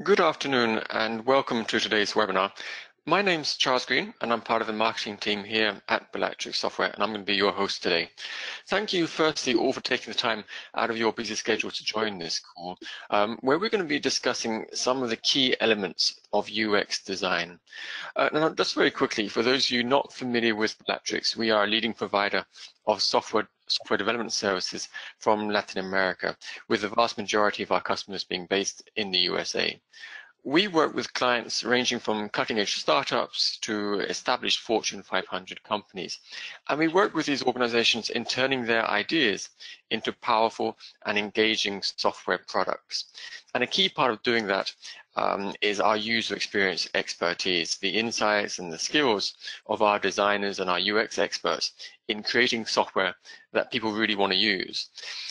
Good afternoon and welcome to today's webinar. My name's Charles Green and I'm part of the marketing team here at Belatrix Software and I'm going to be your host today. Thank you firstly all for taking the time out of your busy schedule to join this call um, where we're going to be discussing some of the key elements of UX design. Uh, now just very quickly, for those of you not familiar with Belatrix, we are a leading provider of software software development services from Latin America, with the vast majority of our customers being based in the USA we work with clients ranging from cutting edge startups to established Fortune 500 companies. And we work with these organizations in turning their ideas into powerful and engaging software products. And a key part of doing that um, is our user experience expertise, the insights and the skills of our designers and our UX experts in creating software that people really want to use.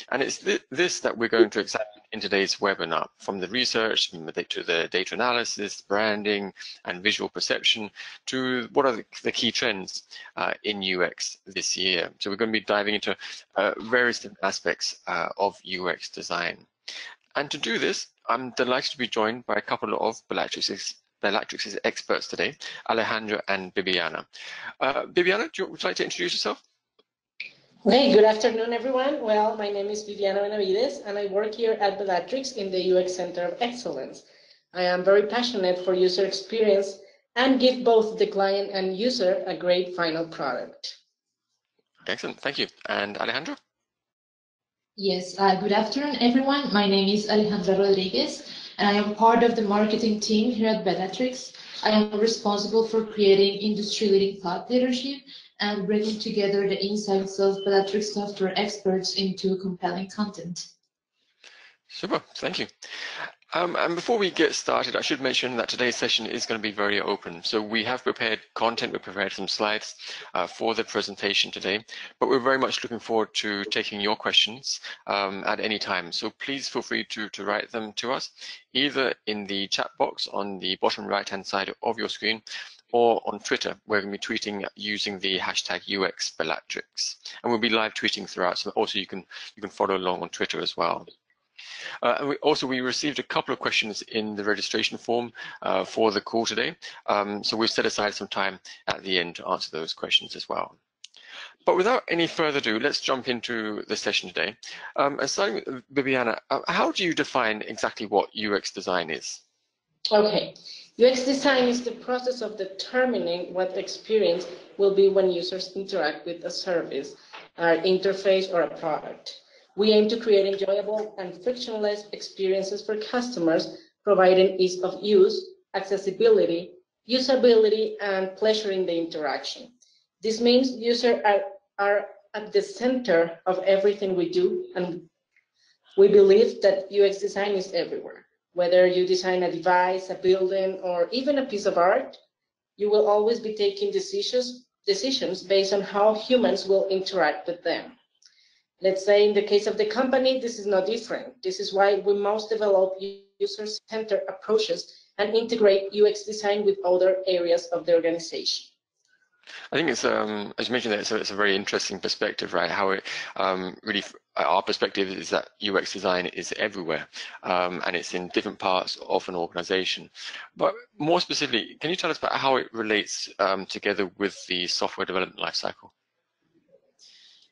And it's th this that we're going to examine in today's webinar, from the research to the data analysis, branding, and visual perception to what are the, key trends uh, in UX this year. So we're going to be diving into uh, various different aspects uh, of UX design. And to do this, I'm delighted to be joined by a couple of Belatrix's, Belatrix's experts today, Alejandra and Bibiana. Uh, Bibiana, do you, would you like to introduce yourself? Okay, good afternoon, everyone. Well, my name is Viviana Benavides, and I work here at Belatrix in the UX Center of Excellence. I am very passionate for user experience and give both the client and user a great final product. Excellent, thank you. And Alejandra? Yes, uh, good afternoon, everyone. My name is Alejandra Rodriguez, and I am part of the marketing team here at Belatrix. I am responsible for creating industry-leading thought leadership and bringing together the insights of Belatrix software experts into compelling content. Super, thank you. Um, and before we get started, I should mention that today's session is going to be very open. So we have prepared content, we prepared some slides uh, for the presentation today, but we're very much looking forward to taking your questions um, at any time. So please feel free to, to write them to us, either in the chat box on the bottom right-hand side of your screen, or on Twitter. We're going to be tweeting using the hashtag UXBelatrix. And we'll be live tweeting throughout, so also you can you can follow along on Twitter as well. Uh, and we, also, we received a couple of questions in the registration form uh, for the call today. Um, so we've set aside some time at the end to answer those questions as well. But without any further ado, let's jump into the session today. Um, starting with Bibiana, uh, how do you define exactly what UX design is? Okay, UX design is the process of determining what experience will be when users interact with a service, an interface, or a product. We aim to create enjoyable and frictionless experiences for customers, providing ease of use, accessibility, usability, and pleasure in the interaction. This means users are, are at the center of everything we do, and we believe that UX design is everywhere. Whether you design a device, a building, or even a piece of art, you will always be taking decisions, decisions based on how humans will interact with them. Let's say in the case of the company, this is no different. This is why we must develop user-centered approaches and integrate UX design with other areas of the organization. I think it's, um, as you mentioned, that a, it's a very interesting perspective, right? How it um, really, our perspective is that UX design is everywhere um, and it's in different parts of an organization. But more specifically, can you tell us about how it relates um, together with the software development lifecycle?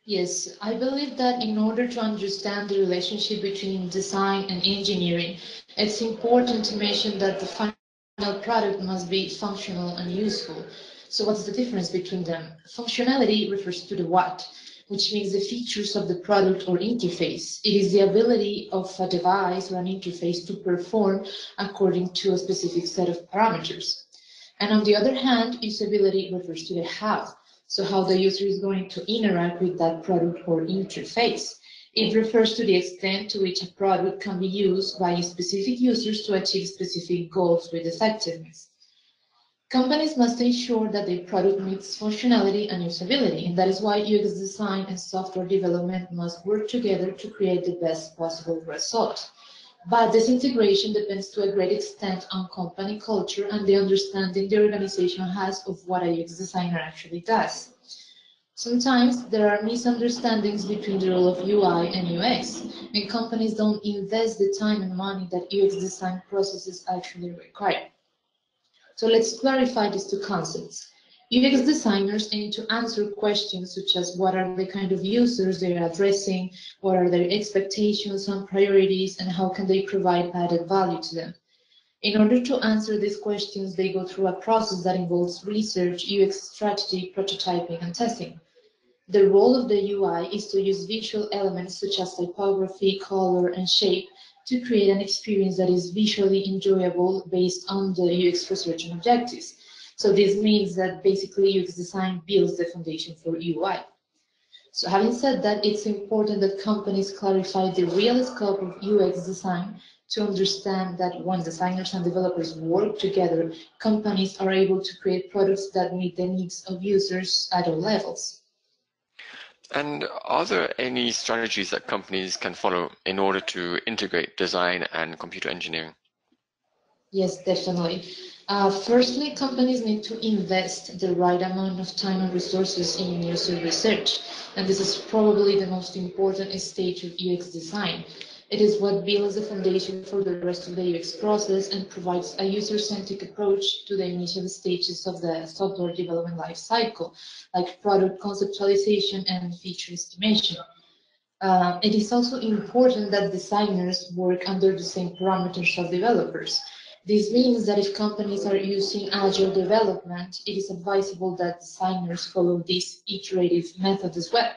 Yes, I believe that in order to understand the relationship between design and engineering, it's important to mention that the final product must be functional and useful. So what's the difference between them? Functionality refers to the what, which means the features of the product or interface. It is the ability of a device or an interface to perform according to a specific set of parameters. And on the other hand, usability refers to the how, so how the user is going to interact with that product or interface. It refers to the extent to which a product can be used by specific users to achieve specific goals with effectiveness. Companies must ensure that their product meets functionality and usability, and that is why UX design and software development must work together to create the best possible result. But this integration depends to a great extent on company culture and the understanding the organization has of what a UX designer actually does. Sometimes there are misunderstandings between the role of UI and UX, and companies don't invest the time and money that UX design processes actually require. So let's clarify these two concepts. UX designers aim to answer questions such as what are the kind of users they're addressing, what are their expectations and priorities, and how can they provide added value to them. In order to answer these questions, they go through a process that involves research, UX strategy, prototyping, and testing. The role of the UI is to use visual elements such as typography, color, and shape to create an experience that is visually enjoyable based on the UX research and objectives. So this means that basically UX design builds the foundation for UI. So having said that, it's important that companies clarify the real scope of UX design to understand that when designers and developers work together, companies are able to create products that meet the needs of users at all levels. And are there any strategies that companies can follow in order to integrate design and computer engineering? Yes, definitely. Uh, firstly, companies need to invest the right amount of time and resources in user research. And this is probably the most important stage of UX design. It is what builds the foundation for the rest of the UX process and provides a user-centric approach to the initial stages of the software development lifecycle, like product conceptualization and feature estimation. Uh, it is also important that designers work under the same parameters of developers. This means that if companies are using agile development, it is advisable that designers follow this iterative method as well.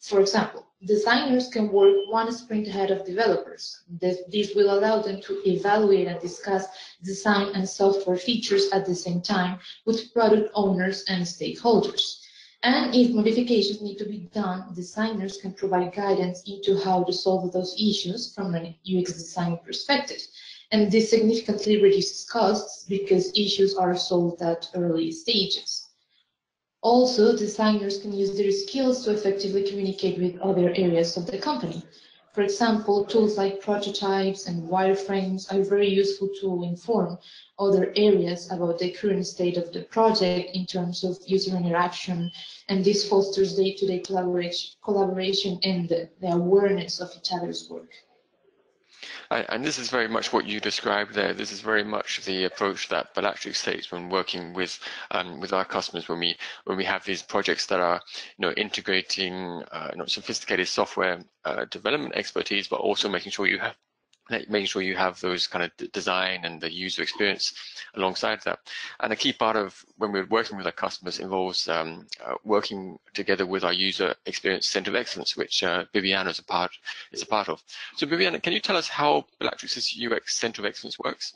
For example, designers can work one sprint ahead of developers. This, this, will allow them to evaluate and discuss design and software features at the same time with product owners and stakeholders. And if modifications need to be done, designers can provide guidance into how to solve those issues from an UX design perspective. And this significantly reduces costs because issues are solved at early stages. Also, designers can use their skills to effectively communicate with other areas of the company. For example, tools like prototypes and wireframes are very useful to inform other areas about the current state of the project in terms of user interaction, and this fosters day-to-day -day collaboration and the, the awareness of each other's work. And this is very much what you described there. This is very much the approach that Belatrix takes when working with um, with our customers when we when we have these projects that are you know integrating uh, you know, sophisticated software uh, development expertise, but also making sure you have making sure you have those kind of design and the user experience alongside that. And a key part of when we're working with our customers involves um, uh, working together with our user experience center of excellence, which uh, is a part is a part of. So Bibiana, can you tell us how Belatrix's UX center of excellence works?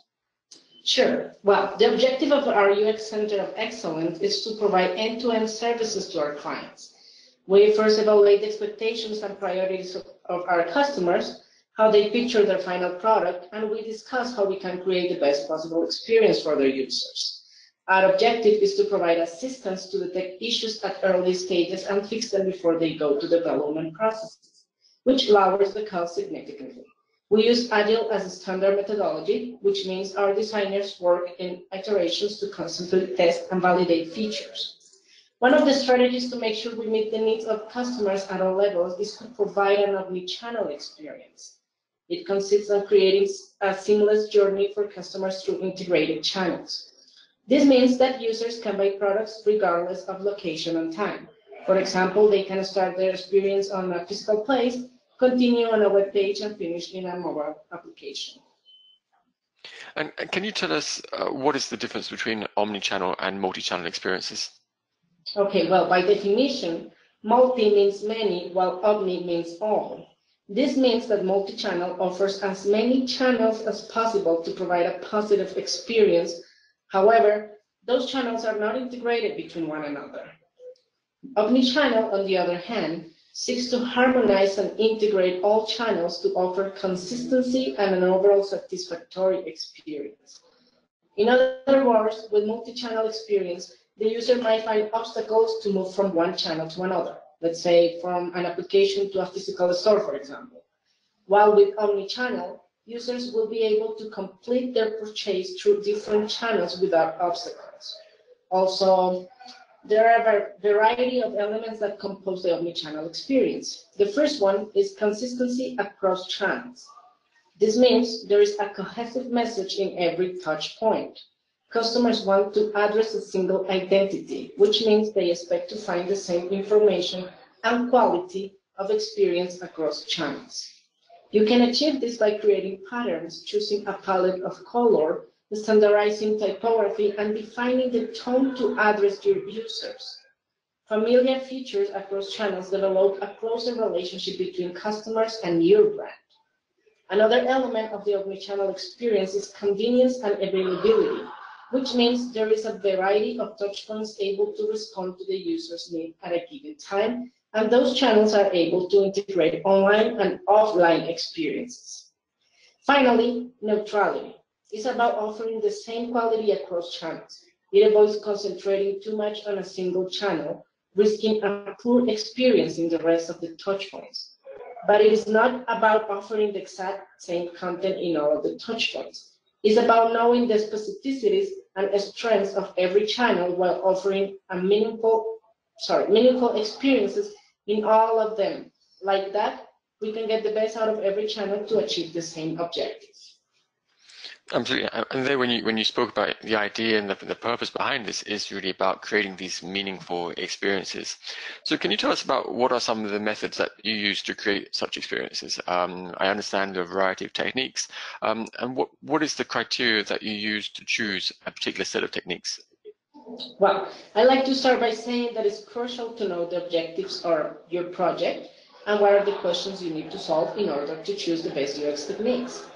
Sure. Well, the objective of our UX Center of Excellence is to provide end-to-end -end services to our clients. We first evaluate the expectations and priorities of our customers how they picture their final product, and we discuss how we can create the best possible experience for their users. Our objective is to provide assistance to detect issues at early stages and fix them before they go to development processes, which lowers the cost significantly. We use Agile as a standard methodology, which means our designers work in iterations to constantly test and validate features. One of the strategies to make sure we meet the needs of customers at all levels is to provide an omni-channel experience. It consists of creating a seamless journey for customers through integrated channels. This means that users can buy products regardless of location and time. For example, they can start their experience on a physical place, continue on a web page, and finish in a mobile application. And, and can you tell us uh, what is the difference between omni-channel and multi-channel experiences? Okay, well, by definition, multi means many, while omni means all. This means that multi-channel offers as many channels as possible to provide a positive experience. However, those channels are not integrated between one another. Omnichannel, on the other hand, seeks to harmonize and integrate all channels to offer consistency and an overall satisfactory experience. In other words, with multi-channel experience, the user might find obstacles to move from one channel to another let's say from an application to a physical store, for example. While with omni-channel, users will be able to complete their purchase through different channels without obstacles. Also, there are a variety of elements that compose the omnichannel experience. The first one is consistency across channels. This means there is a cohesive message in every touch point. Customers want to address a single identity, which means they expect to find the same information and quality of experience across channels. You can achieve this by creating patterns, choosing a palette of color, standardizing typography, and defining the tone to address your users. Familiar features across channels develop a closer relationship between customers and your brand. Another element of the omnichannel experience is convenience and availability, which means there is a variety of touchpoints able to respond to the user's need at a given time and those channels are able to integrate online and offline experiences. Finally, neutrality is about offering the same quality across channels. It avoids concentrating too much on a single channel, risking a poor experience in the rest of the touchpoints. But it is not about offering the exact same content in all of the touchpoints. It's about knowing the specificities and strengths of every channel while offering a meaningful, sorry, meaningful experiences in all of them. Like that, we can get the best out of every channel to achieve the same objective. Absolutely, and then when you when you spoke about the idea and the, the purpose behind this is really about creating these meaningful experiences. So, can you tell us about what are some of the methods that you use to create such experiences? Um, I understand a variety of techniques, um, and what what is the criteria that you use to choose a particular set of techniques? Well, I like to start by saying that it's crucial to know the objectives of your project and what are the questions you need to solve in order to choose the best UX techniques.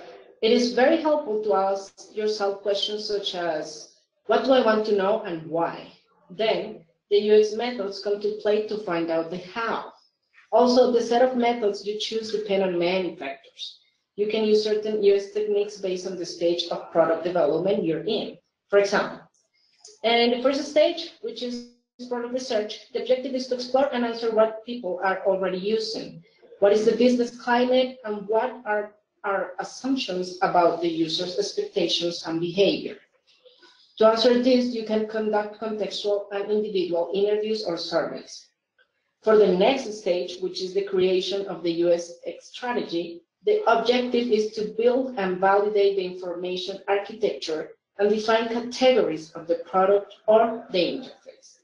It is very helpful to ask yourself questions such as, what do I want to know and why? Then, the UX methods come to play to find out the how. Also, the set of methods you choose depend on many factors. You can use certain UX techniques based on the stage of product development you're in. For example, and the first stage, which is product research, the objective is to explore and answer what people are already using. What is the business climate and what are our assumptions about the user's expectations and behavior. To answer this, you can conduct contextual and individual interviews or surveys. For the next stage, which is the creation of the UX strategy, the objective is to build and validate the information architecture and define categories of the product or the interface.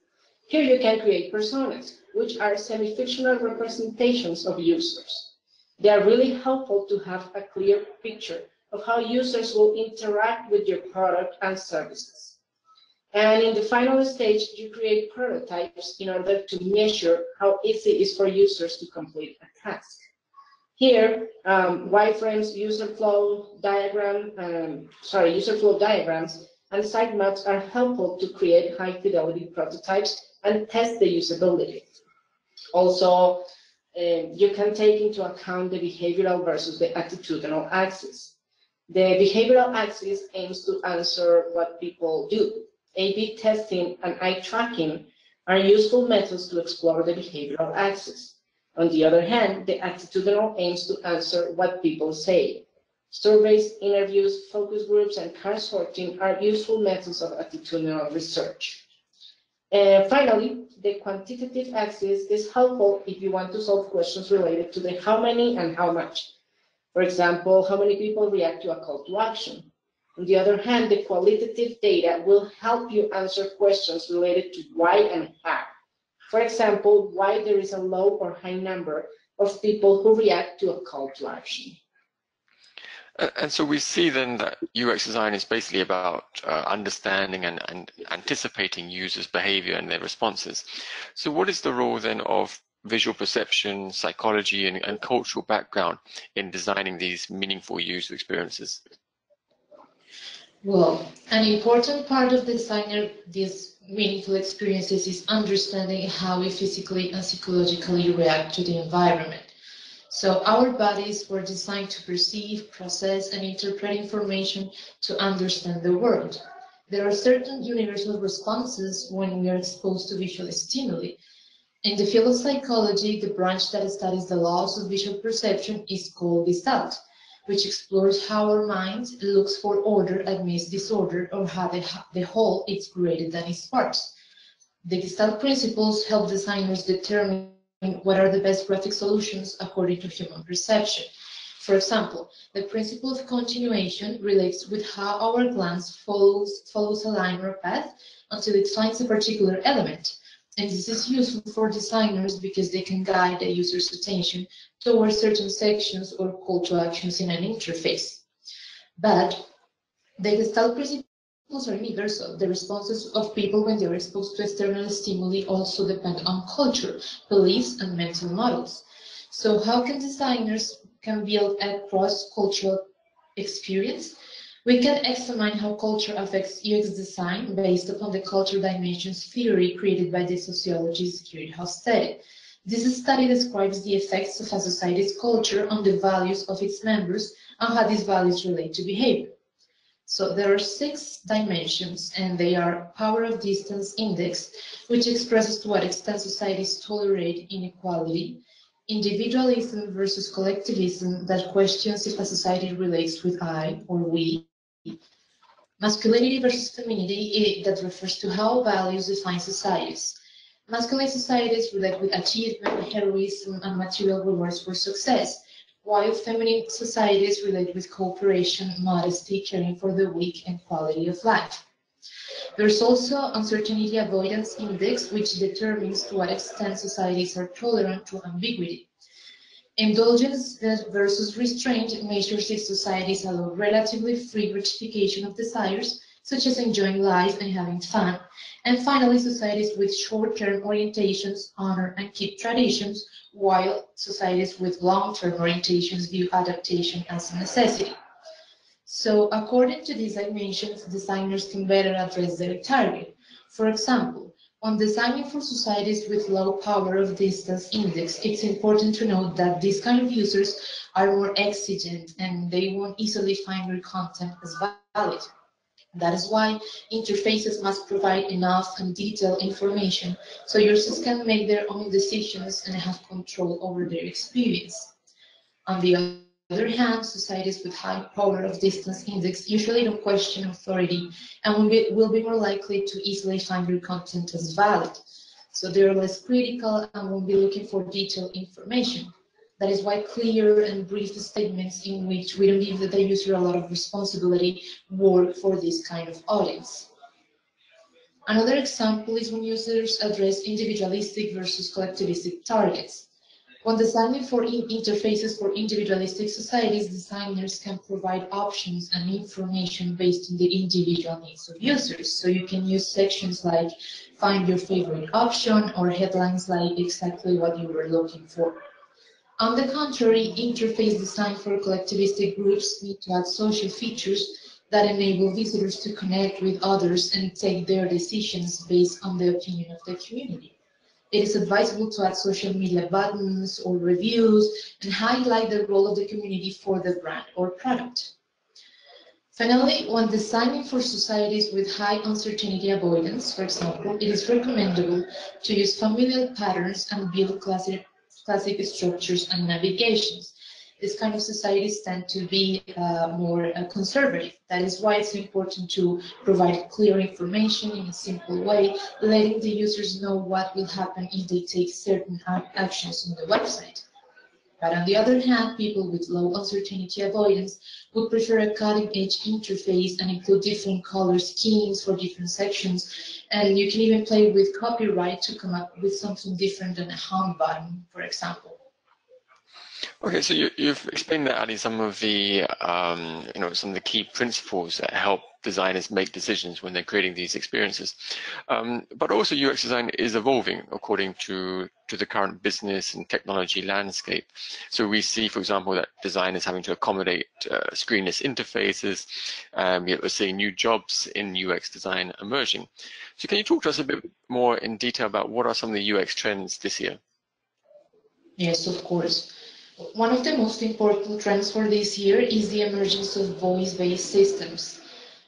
Here you can create personas, which are semi-fictional representations of users. They are really helpful to have a clear picture of how users will interact with your product and services. And in the final stage, you create prototypes in order to measure how easy it is for users to complete a task. Here, um, wireframes, user flow diagram, um, sorry, user flow diagrams and sitemaps are helpful to create high fidelity prototypes and test the usability. Also, uh, you can take into account the behavioral versus the attitudinal axis. The behavioral axis aims to answer what people do. A-B testing and eye tracking are useful methods to explore the behavioral axis. On the other hand, the attitudinal aims to answer what people say. Surveys, interviews, focus groups, and card sorting are useful methods of attitudinal research. And finally, the quantitative axis is helpful if you want to solve questions related to the how many and how much. For example, how many people react to a call to action. On the other hand, the qualitative data will help you answer questions related to why and how. For example, why there is a low or high number of people who react to a call to action. And so we see then that UX design is basically about uh, understanding and, and anticipating users' behavior and their responses. So what is the role then of visual perception, psychology, and, and cultural background in designing these meaningful user experiences? Well, an important part of the designer this meaningful experiences is understanding how we physically and psychologically react to the environment. So our bodies were designed to perceive, process, and interpret information to understand the world. There are certain universal responses when we are exposed to visual stimuli. In the field of psychology, the branch that studies the laws of visual perception is called Gestalt which explores how our mind looks for order amidst disorder or how the, the whole is greater than its parts. The Gestalt principles help designers determine what are the best graphic solutions according to human perception. For example, the principle of continuation relates with how our glance follows, follows a line or path until it finds a particular element. And this is useful for designers because they can guide the user's attention towards certain sections or call to actions in an interface. But the Gestalt principles are universal. The responses of people when they are exposed to external stimuli also depend on culture, beliefs, and mental models. So how can designers can build a cross-cultural experience? We can examine how culture affects UX design based upon the culture dimensions theory created by the sociologist Geert Hofstede. This study describes the effects of a society's culture on the values of its members and how these values relate to behavior. So there are six dimensions and they are power of distance index, which expresses to what extent societies tolerate inequality, individualism versus collectivism that questions if a society relates with I or we, Masculinity versus femininity eh, that refers to how values define societies. Masculine societies relate with achievement, heroism, and material rewards for success, while feminine societies relate with cooperation, modesty, caring for the weak, and quality of life. There's also uncertainty avoidance index, which determines to what extent societies are tolerant to ambiguity. Indulgence versus restraint measures if societies allow relatively free gratification of desires, such as enjoying life and having fun. And finally, societies with short-term orientations honor and keep traditions, while societies with long-term orientations view adaptation as a necessity. So according to these dimensions, designers can better address their target. For example, when designing for societies with low power of distance index, it's important to note that these kind of users are more exigent and they won't easily find your content as valid. That is why interfaces must provide enough and detailed information so users can make their own decisions and have control over their experience. On the other hand, societies with high power of distance index usually don't question authority and will be, will be more likely to easily find your content as valid. So they're less critical and won't be looking for detailed information. That is why clear and brief statements in which we don't give the user a lot of responsibility work for this kind of audience. Another example is when users address individualistic versus collectivistic targets. When designing for in interfaces for individualistic societies, designers can provide options and information based on the individual needs of users. So you can use sections like find your favorite option or headlines like exactly what you were looking for. On the contrary, interface design for collectivistic groups need to add social features that enable visitors to connect with others and take their decisions based on the opinion of the community. It is advisable to add social media buttons or reviews and highlight the role of the community for the brand or product. Finally, when designing for societies with high uncertainty avoidance, for example, it is recommendable to use familiar patterns and build classic, classic structures and navigations this kind of societies tend to be uh, more uh, conservative. That is why it's important to provide clear information in a simple way, letting the users know what will happen if they take certain actions on the website. But on the other hand, people with low uncertainty avoidance would prefer a cutting-edge interface and include different color schemes for different sections. And you can even play with copyright to come up with something different than a home button, for example. Okay, so you, have explained that, Ali, some of the, um, you know, some of the key principles that help designers make decisions when they're creating these experiences. Um, but also UX design is evolving according to, to the current business and technology landscape. So we see, for example, that design is having to accommodate uh, screenless interfaces, um, yet we're seeing new jobs in UX design emerging. So can you talk to us a bit more in detail about what are some of the UX trends this year? Yes, of course. One of the most important trends for this year is the emergence of voice-based systems.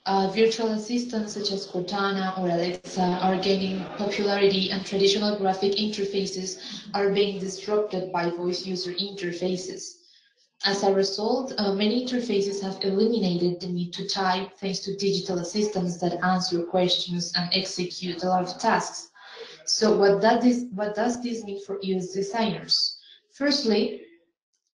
Uh, virtual assistants such as Cortana or Alexa are gaining popularity and traditional graphic interfaces are being disrupted by voice user interfaces. As a result, uh, many interfaces have eliminated the need to type thanks to digital assistants that answer questions and execute a lot of tasks. So what, that is, what does this mean for UX designers? Firstly,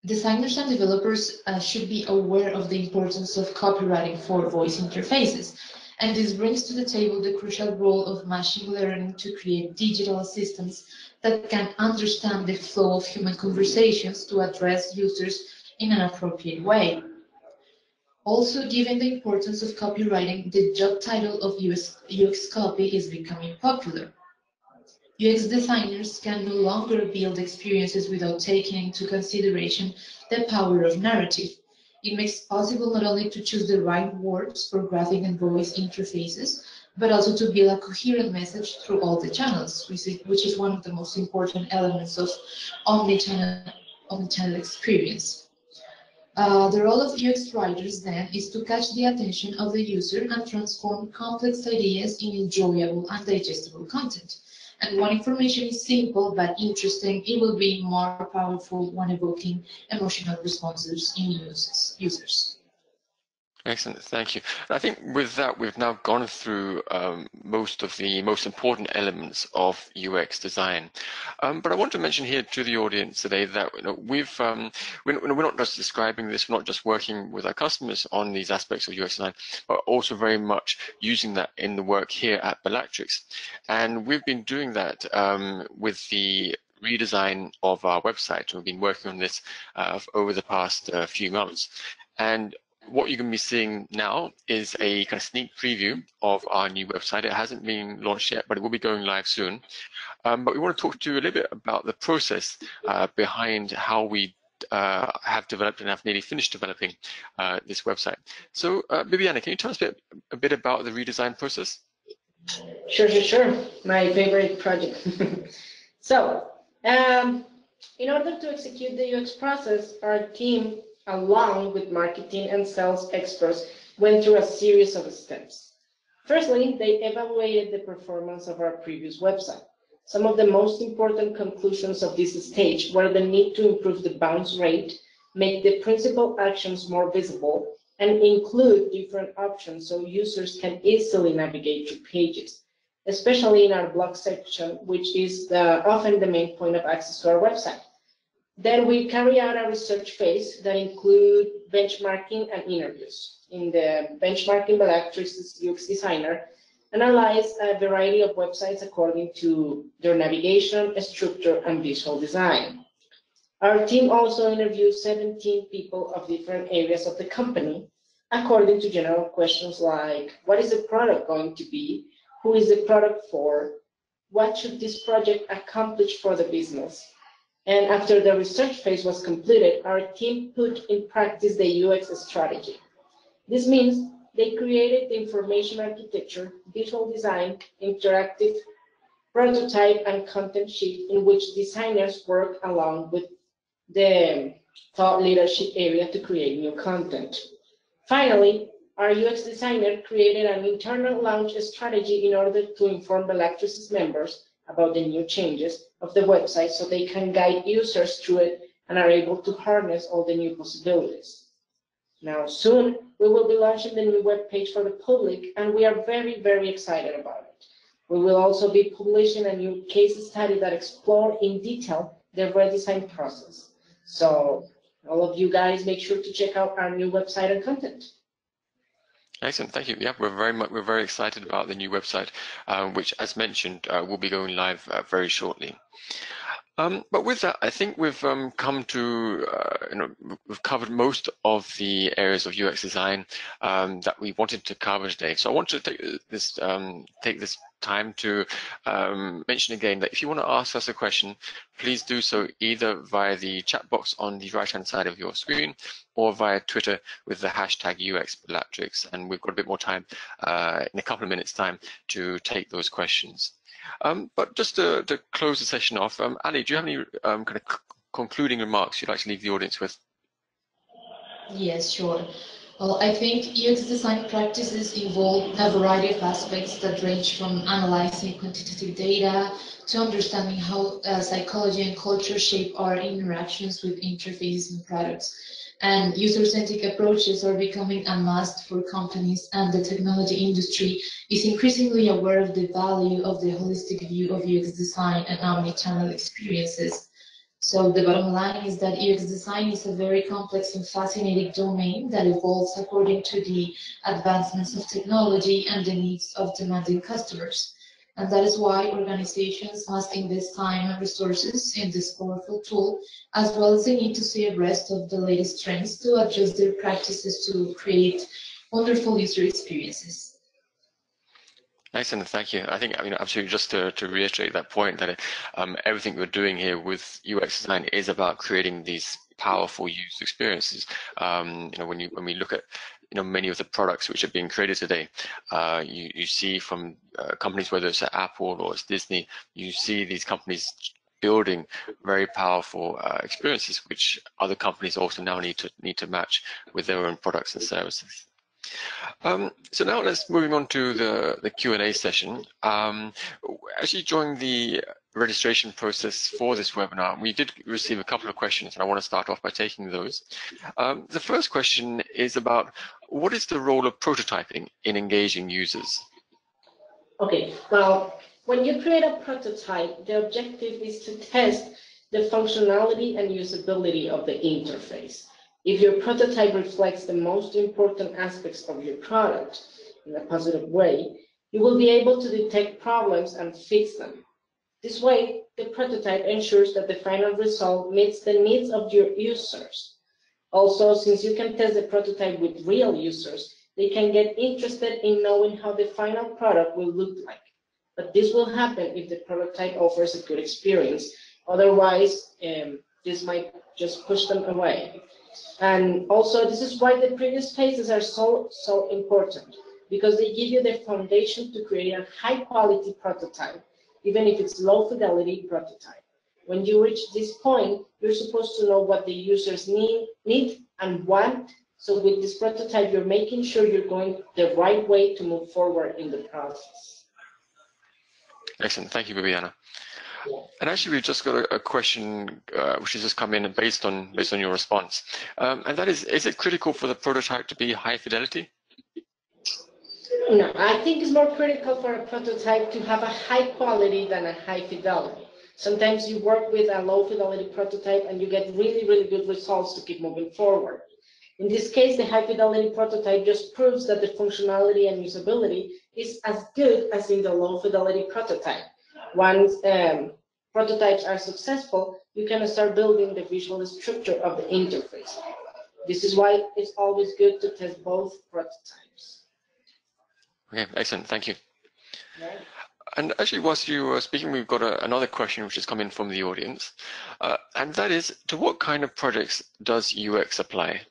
designers and developers uh, should be aware of the importance of copywriting for voice interfaces. And this brings to the table the crucial role of machine learning to create digital assistants that can understand the flow of human conversations to address users in an appropriate way. Also, given the importance of copywriting, the job title of UX, UX copy is becoming popular. UX designers can no longer build experiences without taking into consideration the power of narrative. It makes possible not only to choose the right words for graphic and voice interfaces, but also to build a coherent message through all the channels, which is one of the most important elements of omnichannel, omnichannel experience. Uh, the role of UX writers then is to catch the attention of the user and transform complex ideas in enjoyable and digestible content. And when information is simple but interesting, it will be more powerful when evoking emotional responses in users. Excellent, thank you. I think with that, we've now gone through um, most of the most important elements of UX design. Um, but I want to mention here to the audience today that you know, we've um, we're, we're, not just describing this, we're not just working with our customers on these aspects of UX design, but also very much using that in the work here at Belatrix. And we've been doing that um, with the redesign of our website. We've been working on this uh, over the past uh, few months. And what you're going to be seeing now is a kind of sneak preview of our new website. It hasn't been launched yet, but it will be going live soon. Um, but we want to talk to you a little bit about the process uh, behind how we uh, have developed and have nearly finished developing uh, this website. So, uh, Bibiana, can you tell us a bit, a bit about the redesign process? Sure, sure, sure. My favorite project. so, um, in order to execute the UX process, our team along with marketing and sales experts, went through a series of steps. Firstly, they evaluated the performance of our previous website. Some of the most important conclusions of this stage were the need to improve the bounce rate, make the principal actions more visible, and include different options so users can easily navigate through pages, especially in our blog section, which is the, often the main point of access to our website. Then we carry out a research phase that include benchmarking and interviews. In the benchmarking, Belatrix UX designer analyze a variety of websites according to their navigation, structure, and visual design. Our team also interviewed 17 people of different areas of the company according to general questions like, what is the product going to be? Who is the product for? What should this project accomplish for the business? And after the research phase was completed, our team put in practice the UX strategy. This means they created the information architecture, visual design, interactive prototype, and content sheet in which designers work along with the thought leadership area to create new content. Finally, our UX designer created an internal launch strategy in order to inform Belatrix's members about the new changes of the website so they can guide users through it and are able to harness all the new possibilities. Now, soon we will be launching the new web page for the public, and we are very, very excited about it. We will also be publishing a new case study that explore in detail the redesign process. So all of you guys make sure to check out our new website and content. Excellent, thank you. Yeah, we're very much, we're very excited about the new website, um, which, as mentioned, uh, will be going live uh, very shortly. Um, but with that, I think we've um, come to, uh, you know, we've covered most of the areas of UX design um, that we wanted to cover today. So I want to take this um, take this time to um, mention again that if you want to ask us a question, please do so either via the chat box on the right-hand side of your screen or via Twitter with the hashtag UXBelatrix. And we've got a bit more time uh, in a couple of minutes time to take those questions. Um, but just to, to, close the session off, um, Ali, do you have any um, kind of concluding remarks you'd like to leave the audience with? Yes, sure. Well, I think UX design practices involve a variety of aspects that range from analyzing quantitative data to understanding how uh, psychology and culture shape our interactions with interfaces and products. And user-centric approaches are becoming a must for companies and the technology industry is increasingly aware of the value of the holistic view of UX design and omni-channel experiences. So the bottom line is that UX design is a very complex and fascinating domain that evolves according to the advancements of technology and the needs of demanding customers. And that is why organizations must invest time and resources in this powerful tool, as well as they need to stay abreast of the latest trends to adjust their practices to create wonderful user experiences. Excellent, thank you. I think, I mean, absolutely, just to, to reiterate that point, that um, everything we're doing here with UX design is about creating these powerful user experiences. Um, you know, when you when we look at you know many of the products which are being created today, uh, you you see from uh, companies whether it's Apple or it's Disney, you see these companies building very powerful uh, experiences which other companies also now need to need to match with their own products and services. Um, so now let's moving on to the, the Q&A session. Um, actually, during the registration process for this webinar, we did receive a couple of questions, and I want to start off by taking those. Um, the first question is about what is the role of prototyping in engaging users? Okay, well, when you create a prototype, the objective is to test the functionality and usability of the interface. If your prototype reflects the most important aspects of your product in a positive way, you will be able to detect problems and fix them. This way, the prototype ensures that the final result meets the needs of your users. Also, since you can test the prototype with real users, they can get interested in knowing how the final product will look like. But this will happen if the prototype offers a good experience. Otherwise, um, this might just push them away. And also, this is why the previous phases are so, so important, because they give you the foundation to create a high quality prototype, even if it's low fidelity prototype. When you reach this point, you're supposed to know what the users need, need and want. So with this prototype, you're making sure you're going the right way to move forward in the process. Excellent. Thank you, Viviana. And actually, we've just got a, a question uh, which has just come in based on based on your response, um, and that is: Is it critical for the prototype to be high fidelity? No, I think it's more critical for a prototype to have a high quality than a high fidelity. Sometimes you work with a low fidelity prototype and you get really, really good results to keep moving forward. In this case, the high fidelity prototype just proves that the functionality and usability is as good as in the low fidelity prototype once um, prototypes are successful, you can start building the visual structure of the interface. This is why it's always good to test both prototypes. Okay, excellent. Thank you. And actually, whilst you were speaking, we've got a, another question which has come in from the audience, uh, and that is, to what kind of projects does UX apply?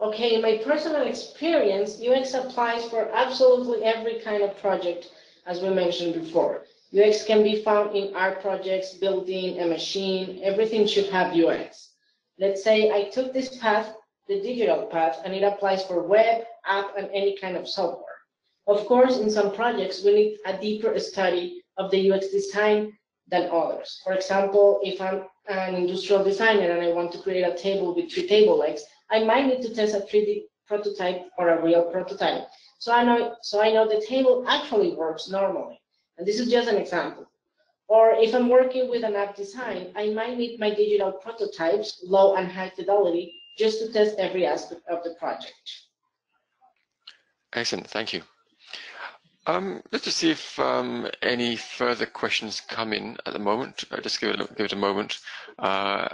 Okay, in my personal experience, UX applies for absolutely every kind of project, as we mentioned before. UX can be found in art projects, building a machine, everything should have UX. Let's say I took this path, the digital path, and it applies for web, app, and any kind of software. Of course, in some projects, we need a deeper study of the UX design than others. For example, if I'm an industrial designer and I want to create a table with three table legs, I might need to test a 3D prototype or a real prototype. So I know, so I know the table actually works normally. And this is just an example. Or if I'm working with an app design, I might need my digital prototypes, low and high fidelity, just to test every aspect of the project. Excellent, thank you. Um, let's just see if um, any further questions come in at the moment. I'll just give it, give it a moment. Uh,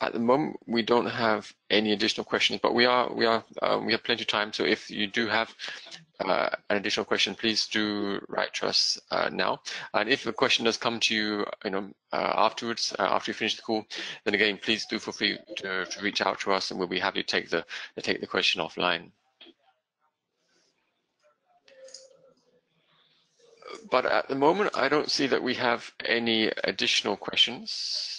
at the moment, we don't have any additional questions, but we are we are uh, we have plenty of time. So if you do have uh, an additional question, please do write to us uh, now. And if a question does come to you, you know, uh, afterwards, uh, after you finish the call, then again, please do feel free to, to reach out to us, and we'll be happy to take the to take the question offline. But at the moment, I don't see that we have any additional questions.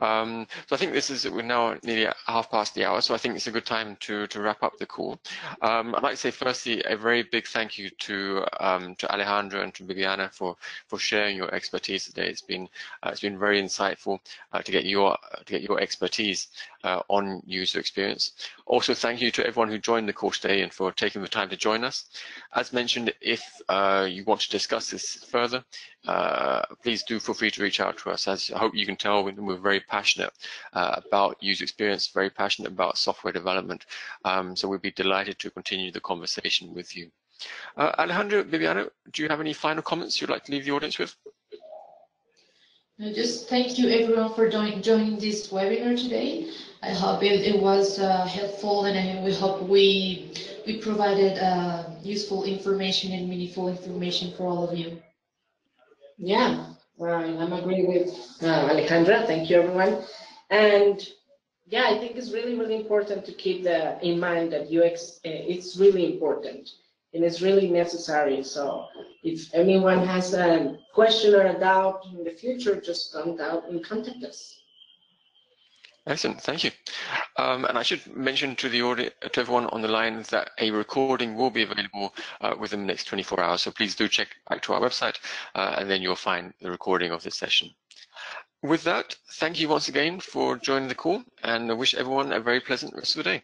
Um, so I think this is, we're now nearly half past the hour, so I think it's a good time to, to wrap up the call. Um, I'd like to say firstly, a very big thank you to um, to Alejandra and to Bibiana for, for sharing your expertise today. It's been, uh, it's been very insightful uh, to get your, to get your expertise uh, on user experience. Also, thank you to everyone who joined the call today and for taking the time to join us. As mentioned, if uh, you want to discuss this further, uh, please do feel free to reach out to us. As I hope you can tell, we're very passionate uh, about user experience, very passionate about software development. Um, so we'd be delighted to continue the conversation with you. Uh, Alejandro, Bibiana, do you have any final comments you'd like to leave the audience with? Just thank you everyone for join, joining this webinar today. I hope it, it was uh, helpful and we hope we we provided uh, useful information and meaningful information for all of you. Yeah, I'm agree with uh, Alejandra. Thank you, everyone. And yeah, I think it's really, really important to keep the in mind that UX uh, it's really important and it's really necessary. So if anyone has a question or a doubt in the future, just come down and contact us. Excellent, thank you. Um, and I should mention to the audience, to everyone on the line that a recording will be available uh, within the next 24 hours. So please do check back to our website uh, and then you'll find the recording of this session. With that, thank you once again for joining the call and I wish everyone a very pleasant rest of the day.